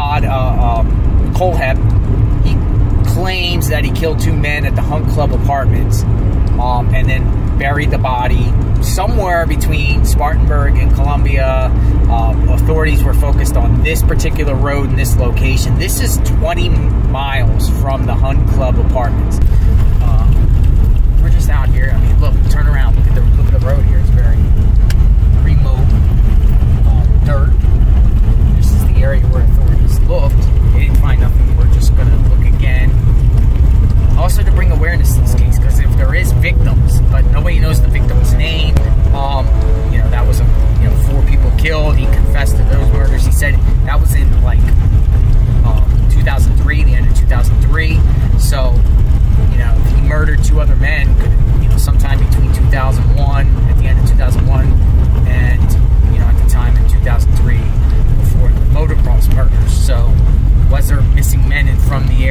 Todd uh, uh, Kohlhepp, he claims that he killed two men at the Hunt Club Apartments, um, and then buried the body somewhere between Spartanburg and Columbia. Uh, authorities were focused on this particular road and this location. This is 20 miles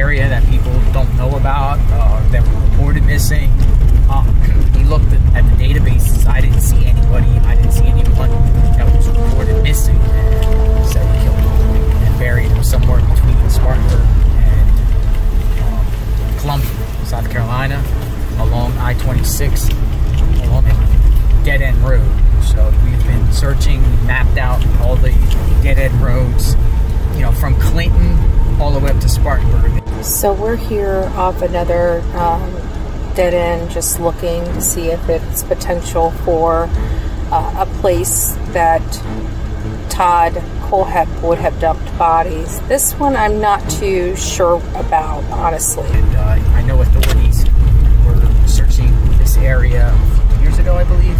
area that people don't know about uh, that were reported missing? Uh, he looked at, at, the databases. I didn't see anybody. I didn't see anyone that was reported missing. And said he killed and buried him somewhere between Spartanburg and um, Columbia, South Carolina, along I-26, along a dead end road. So we've been searching, mapped out all the dead end roads you know, from Clinton all the way up to Spartanburg. So we're here off another um, dead end, just looking to see if it's potential for uh, a place that Todd Kohlhepp would have dumped bodies. This one I'm not too sure about, honestly. And uh, I know authorities were searching this area years ago, I believe.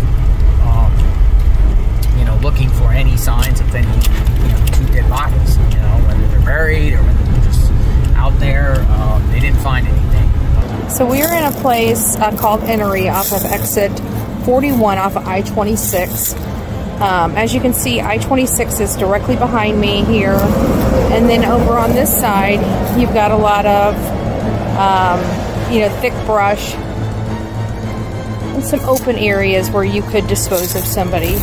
Um, you know, looking for any signs of any you know, two dead bodies. You know, whether they're buried or whether they're just out there. Um, they didn't find anything. So we are in a place uh, called Enoree off of exit 41 off of I-26. Um, as you can see, I-26 is directly behind me here. And then over on this side, you've got a lot of, um, you know, thick brush and some open areas where you could dispose of somebody.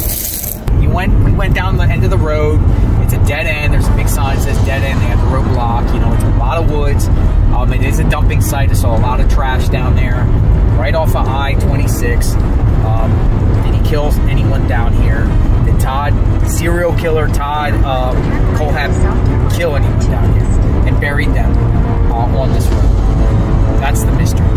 You went, we went down the end of the road. It's a dead end. There's a big sign that says dead end. Lot of woods. Um, it is a dumping site. I saw a lot of trash down there, right off of I-26. Um, did he kill anyone down here? Did Todd, serial killer Todd uh, Kohlhepp, kill anyone down here and buried them uh, on this road? That's the mystery.